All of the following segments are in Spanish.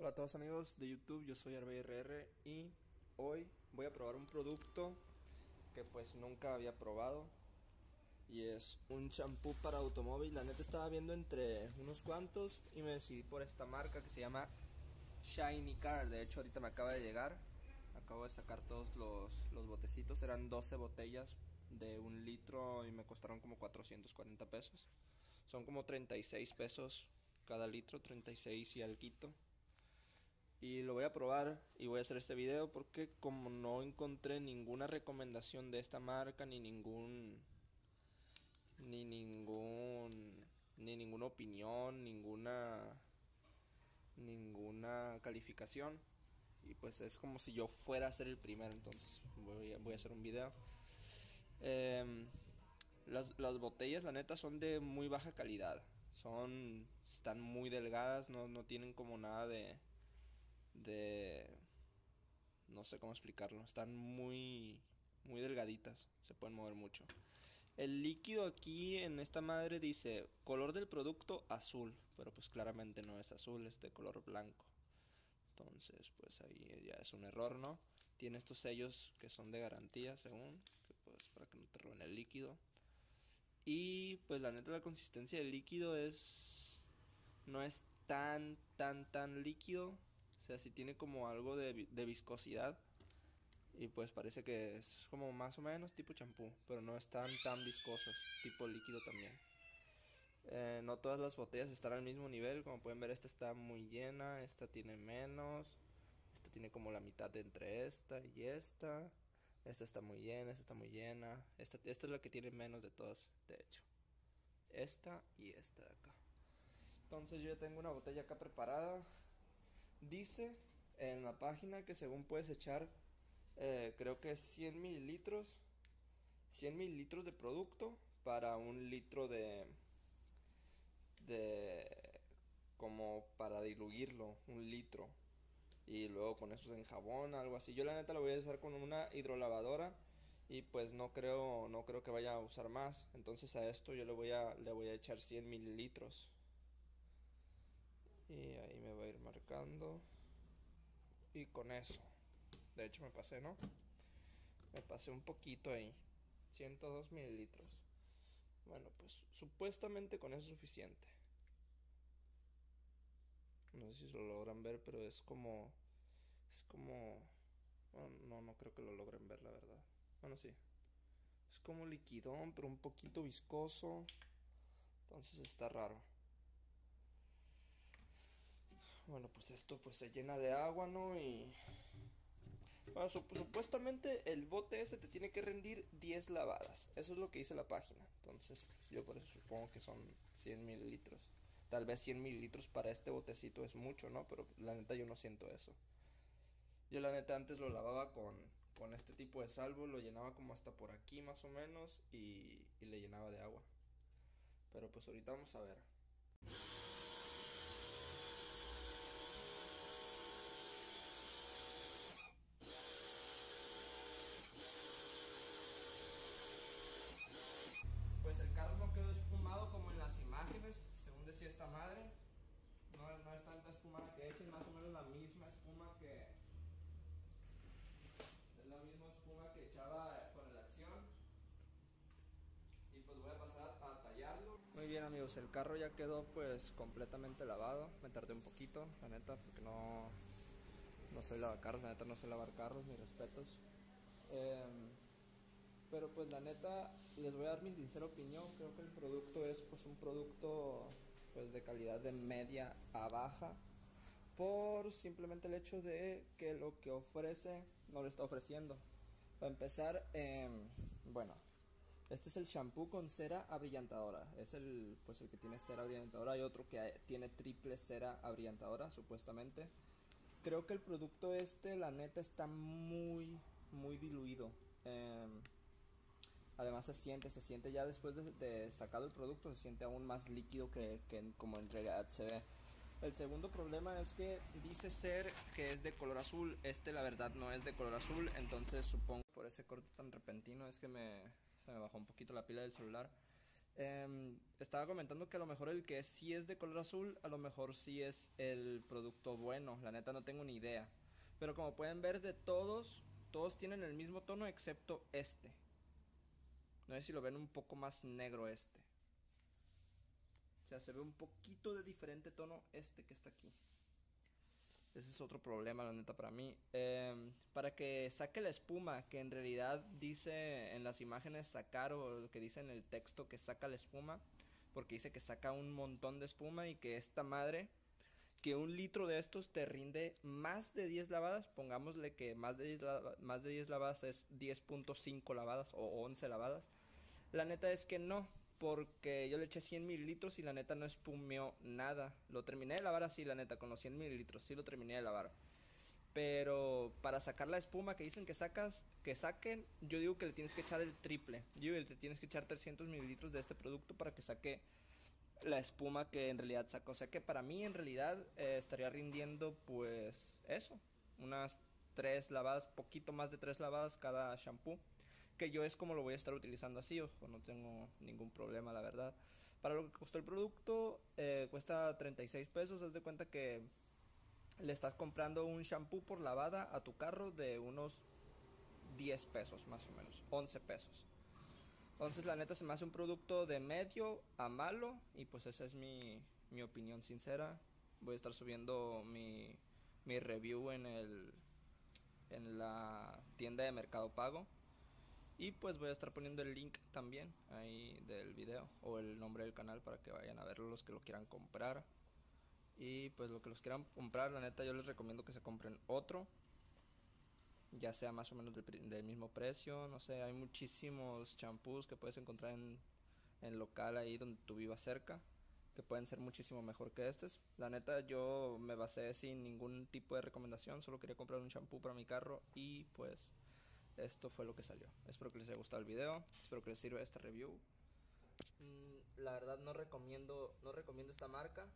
Hola a todos amigos de YouTube, yo soy RBRR y hoy voy a probar un producto que pues nunca había probado y es un champú para automóvil. La neta estaba viendo entre unos cuantos y me decidí por esta marca que se llama Shiny Car. De hecho ahorita me acaba de llegar, acabo de sacar todos los, los botecitos, eran 12 botellas de un litro y me costaron como 440 pesos. Son como 36 pesos cada litro, 36 y alquito. Y lo voy a probar y voy a hacer este video porque como no encontré ninguna recomendación de esta marca ni ningún ni ningún ni ninguna opinión, ninguna ninguna calificación y pues es como si yo fuera a ser el primero, entonces voy a, voy a hacer un video. Em, las, las botellas la neta son de muy baja calidad son están muy delgadas no, no tienen como nada de de no sé cómo explicarlo están muy muy delgaditas se pueden mover mucho. El líquido aquí en esta madre dice color del producto azul pero pues claramente no es azul es de color blanco. Entonces pues ahí ya es un error no tiene estos sellos que son de garantía según que pues para que no te roben el líquido. Y pues la neta la consistencia del líquido es... No es tan, tan, tan líquido. Sea, si tiene como algo de, de viscosidad. Y pues parece que es como más o menos tipo champú. Pero no es tan, tan viscoso. Es tipo líquido también. Eh, no todas las botellas están al mismo nivel. Como pueden ver, esta está muy llena. Esta tiene menos. Esta tiene como la mitad de entre esta y esta. Esta está muy llena, esta está muy llena. Esta, esta es la que tiene menos de todas, de hecho. Esta y esta de acá. Entonces yo ya tengo una botella acá preparada. Dice en la página que según puedes echar, eh, creo que es 100 mililitros. 100 mililitros de producto para un litro de... De... Como para diluirlo, un litro y luego con eso en jabón, algo así. Yo la neta lo voy a usar con una hidrolavadora y pues no creo, no creo que vaya a usar más. Entonces a esto yo le voy a, le voy a echar 100 mililitros. Y ahí Y con eso. De hecho me pasé, ¿no? Me pasé un poquito ahí. 102 mililitros. Bueno, pues supuestamente con eso es suficiente. No sé si lo logran ver, pero es como. Es como. no, no creo que lo logren ver, la verdad. Bueno, sí. Es como liquidón, pero un poquito viscoso. Entonces está raro. Bueno, pues esto pues se llena de agua, ¿no? Y... Bueno, supuestamente el bote ese te tiene que rendir 10 lavadas. Eso es lo que dice la página. Entonces yo por eso supongo que son 100 mililitros. Tal vez 100 mililitros para este botecito es mucho, ¿no? Pero la neta yo no siento eso. Yo la neta antes lo lavaba con, con este tipo de salvo, lo llenaba como hasta por aquí más o menos y, y le llenaba de agua. Pero pues ahorita vamos a ver. Espuma que echen, más o menos la misma espuma que. Es la misma espuma que echaba con la acción. Y pues voy a pasar a tallarlo. Muy bien amigos, el carro ya quedó pues completamente lavado. Me tardé un poquito, la neta, porque no, no soy lavacarros, la neta no sé lavar carros, mis respetos. Eh, pero pues la neta, les voy a dar mi sincera opinión. Creo que el producto es pues un producto pues de calidad de media a baja. Por simplemente el hecho de que lo que ofrece no lo está ofreciendo. Para empezar, eh, bueno, este es el shampoo con cera abrillantadora. Es el, pues el que tiene cera abrillantadora. Hay otro que tiene triple cera abrillantadora, supuestamente. Creo que el producto este, la neta, está muy, muy diluido. Eh, Además se siente, se siente ya después de, sacado el producto, se siente aún más líquido que, como en realidad se ve. El segundo problema es que dice ser que es de color azul. Este la verdad no es de color azul, entonces supongo por ese corte tan repentino es que me, se me bajó un poquito la pila del celular. Em, estaba comentando que a lo mejor el que sí es de color azul, a lo mejor sí es el producto bueno. La neta no tengo ni idea. Pero como pueden ver de todos, todos tienen el mismo tono excepto este. No sé si lo ven un poco más negro este. Sea, se ve un poquito de diferente tono este que está aquí. Ese es otro problema, la neta, para mí. Em, para que saque la espuma, que en realidad dice en las imágenes sacar o lo que dice en el texto que saca la espuma, porque dice que saca un montón de espuma y que esta madre, que un litro de estos te rinde más de 10 lavadas, pongámosle que más de 10, más de 10 lavadas es 10.5 lavadas o 11 lavadas. La neta es que no, porque yo le eché 100 mililitros y la neta no espumeó nada. Lo terminé de lavar así, la neta, con los 100 mililitros, sí lo terminé de lavar. Pero para sacar la espuma que dicen que sacas, que saquen, yo digo que le tienes que echar el triple. Yo digo que le tienes que echar 300 mililitros de este producto para que saque la espuma que en realidad saca. O sea que para mí en realidad eh, estaría rindiendo pues eso, unas 3 lavadas, poquito más de 3 lavadas cada shampoo que yo es como lo voy a estar utilizando así, o no tengo ningún problema, la verdad. Para lo que costó el producto, eh, cuesta 36 pesos, haz de cuenta que le estás comprando un shampoo por lavada a tu carro de unos 10 pesos más o menos, 11 pesos. Entonces la neta se me hace un producto de medio a malo y pues esa es mi, mi opinión sincera. Voy a estar subiendo mi, mi review en el en la tienda de Mercado Pago. Y pues voy a estar poniendo el link también ahí del video o el nombre del canal para que vayan a verlo los que lo quieran comprar. Y pues lo que los quieran comprar, la neta yo les recomiendo que se compren otro. Ya sea más o menos del, mismo precio. No sé, hay muchísimos champús que puedes encontrar en, el local ahí donde tú vivas cerca. Que pueden ser muchísimo mejor que estos. La neta yo me basé sin ningún tipo de recomendación. Solo quería comprar un champú para mi carro y pues esto fue lo que salió. Espero que les haya gustado el video, espero que les sirva esta review. Mm, la verdad no recomiendo, no recomiendo esta marca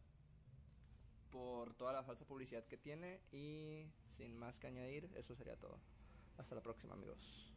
por toda la falsa publicidad que tiene y sin más que añadir, eso sería todo. Hasta la próxima amigos.